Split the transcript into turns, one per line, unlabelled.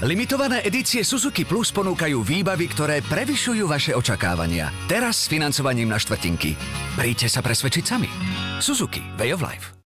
Limitované edície Suzuki Plus ponúkajú výbavy, ktoré prevyšujú vaše očakávania. Teraz s financovaním na štvrtinky. Príďte sa presvedčiť sami. Suzuki Way of Life.